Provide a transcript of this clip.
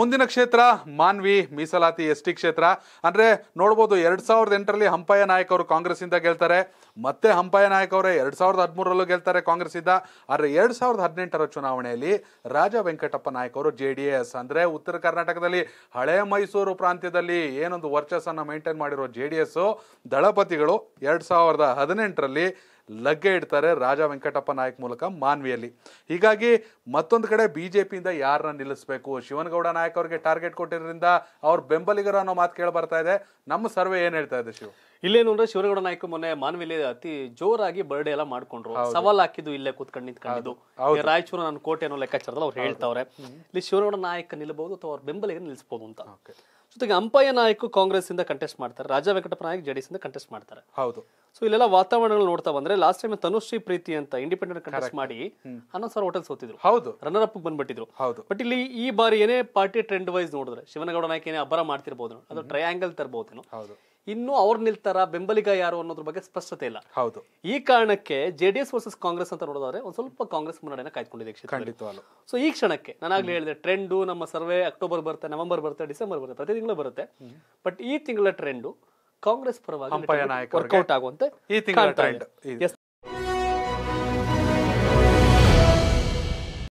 ಮುಂದಿನ ಕ್ಷೇತ್ರ ಮಾನ್ವಿ ಮೀಸಲಾತಿ ಎಸ್ ಟಿ ಕ್ಷೇತ್ರ. ಅಂದ್ರೆ ನೋಡ್ಬೋದು ಎರಡು ಸಾವಿರದ ಎಂಟರಲ್ಲಿ ಹಂಪಯ್ಯ ನಾಯಕ್ ಅವರು ಕಾಂಗ್ರೆಸ್ ಇಂದ ಗೆಲ್ತಾರೆ. ಮತ್ತೆ ಹಂಪಯ್ಯ ನಾಯಕ್ ಅವರೇ ಎರಡ್ ಸಾವಿರದ ಹದಿಮೂರರಲ್ಲೂ ಗೆಲ್ತಾರೆ ಕಾಂಗ್ರೆಸ್ ಇಂದ ಎರಡು ಸಾವಿರದ ಹದಿನೆಂಟರ ಚುನಾವಣೆಯಲ್ಲಿ ರಾಜ ವೆಂಕಟಪ್ಪ ನಾಯಕ್ ಅವರು ಜೆ ಡಿ ಎಸ್. ಅಂದ್ರೆ ಉತ್ತರ ಕರ್ನಾಟಕದಲ್ಲಿ ಹಳೆ ಮೈಸೂರು ಪ್ರಾಂತ್ಯದಲ್ಲಿ ಏನೊಂದು ವರ್ಚಸ್ಸನ್ನು ಮೈಂಟೈನ್ ಮಾಡಿರೋ ಜೆ ಡಿ ಎಸ್ ದಳಪತಿಗಳು ಎರಡು ಸಾವಿರದ ಹದಿನೆಂಟರಲ್ಲಿ ಲಗ್ಗೆ ಇಡ್ತಾರೆ ರಾಜ ವೆಂಕಟಪ್ಪ ನಾಯಕ್ ಮೂಲಕ ಮಾನ್ವಿಯಲ್ಲಿ. ಹೀಗಾಗಿ ಮತ್ತೊಂದು ಕಡೆ ಬಿಜೆಪಿಯಿಂದ ಯಾರನ್ನ ನಿಲ್ಲಿಸಬೇಕು? ಶಿವನಗೌಡ ನಾಯಕ್ ಅವರಿಗೆ ಟಾರ್ಗೆಟ್ ಕೊಟ್ಟಿರೋದ್ರಿಂದ ಅವ್ರ ಬೆಂಬಲಿಗರು ಅನ್ನೋ ಮಾತು ಕೇಳಿ ಬರ್ತಾ ಇದೆ. ನಮ್ಮ ಸರ್ವೆ ಏನ್ ಹೇಳ್ತಾ ಇದೆ ಶಿವ? ಇಲ್ಲೇನು ಅಂದ್ರೆ ಶಿವನಗೌಡ ನಾಯಕ್ ಮೊನ್ನೆ ಮಾನ್ವಿಲಿ ಅತಿ ಜೋರಾಗಿ ಬರ್ಡೇ ಎಲ್ಲ ಮಾಡ್ಕೊಂಡ್ರು. ಸವಾಲ್ ಹಾಕಿದ್ದು ಇಲ್ಲೇ ಕೂತ್ಕೊಂಡು ನಿಂತ್ಕೊಂಡಿದ್ದು. ರಾಯಚೂರು ನನ್ನ ಕೋಟೆ ಅನ್ನೋ ಲೆಕ್ಕಾಚಾರದಲ್ಲಿ ಅವ್ರು ಹೇಳ್ತಾವ್ರೆ. ಇಲ್ಲಿ ಶಿವನಗೌಡ ನಾಯಕ ನಿಲ್ಲಬಹುದು ಅಥವಾ ಅವ್ರ ಬೆಂಬಲಿಗೆ ನಿಲ್ಲಿಸಬಹುದು ಅಂತ. ಜೊತೆಗೆ ಅಂಪಯ್ಯ ನಾಯಕ್ ಕಾಂಗ್ರೆಸ್ ಇಂದ ಕಂಟೆಸ್ಟ್ ಮಾಡ್ತಾರೆ. ರಾಜಾ ವೆಂಕಟಪ್ಪ ನಾಯಕ್ ಜೆಡಿಎಸ್ ಇಂದ ಕಂಟೆಸ್ಟ್ ಮಾಡ್ತಾರೆ. ಹೌದು. ಸೊ ಇಲ್ಲೆಲ್ಲ ವಾತಾವರಣಗಳು ನೋಡ್ತಾ ಬಂದ್ರೆ ಲಾಸ್ಟ್ ಟೈಮ್ ತನುಶ್ರೀ ಪ್ರೀತಿ ಅಂತ ಇಂಡಿಪೆಂಡೆಂಟ್ ಕಂಟೆಸ್ಟ್ ಮಾಡಿ ಅನ್ನೋ ಸರ್ ಹೋಟೆಲ್ ಸೋತಿದ್ರು. ಹೌದು. ರನ್ನರ್ ಅಪ್ ಬಂದ್ಬಿಟ್ಟಿದ್ರು. ಹೌದು. ಬಟ್ ಇಲ್ಲಿ ಈ ಬಾರಿ ಏನೇ ಪಾರ್ಟಿ ಟ್ರೆಂಡ್ ವೈಸ್ ನೋಡಿದ್ರೆ ಶಿವನಗೌಡ ನಾಯಕ ಏನೇ ಅಬ್ಬರ ಮಾಡ್ತಿರ್ಬೋದು ಅದು ಟ್ರಯಾಂಗಲ್ ತರಬಹುದೇನೋ ಹೌದು. ಇನ್ನು ಅವ್ರು ನಿಲ್ತಾರ ಬೆಂಬಲಿಗ ಯಾರು ಅನ್ನೋದ್ರ ಬಗ್ಗೆ ಸ್ಪಷ್ಟತೆ ಇಲ್ಲ. ಹೌದು. ಈ ಕಾರಣಕ್ಕೆ ಜೆಡಿಎಸ್ ವರ್ಸಸ್ ಕಾಂಗ್ರೆಸ್ ಅಂತ ನೋಡೋದಾದ್ರೆ ಒಂದ್ ಸ್ವಲ್ಪ ಕಾಂಗ್ರೆಸ್ ಮುನ್ನಡೆನ ಖಂಡಿತವಾಗ್ಲು ಸೊ ಈ ಕ್ಷಣಕ್ಕೆ ನಾನಾಗ್ಲೇ ಹೇಳಿದೆ ಟ್ರೆಂಡು ನಮ್ಮ ಸರ್ವೆ ಅಕ್ಟೋಬರ್ ಬರುತ್ತೆ ನವೆಂಬರ್ ಬರುತ್ತೆ ಡಿಸೆಂಬರ್ ಬರುತ್ತೆ ಪ್ರತಿ ತಿಂಗಳು ಬರುತ್ತೆ. ಬಟ್ ಈ ತಿಂಗಳ ಟ್ರೆಂಡು ಕಾಂಗ್ರೆಸ್ ಪರವಾಗಿ ವರ್ಕೌಟ್ ಆಗುವಂತೆ ಈ ತಿಂಗಳ ಟ್ರೆಂಡ್.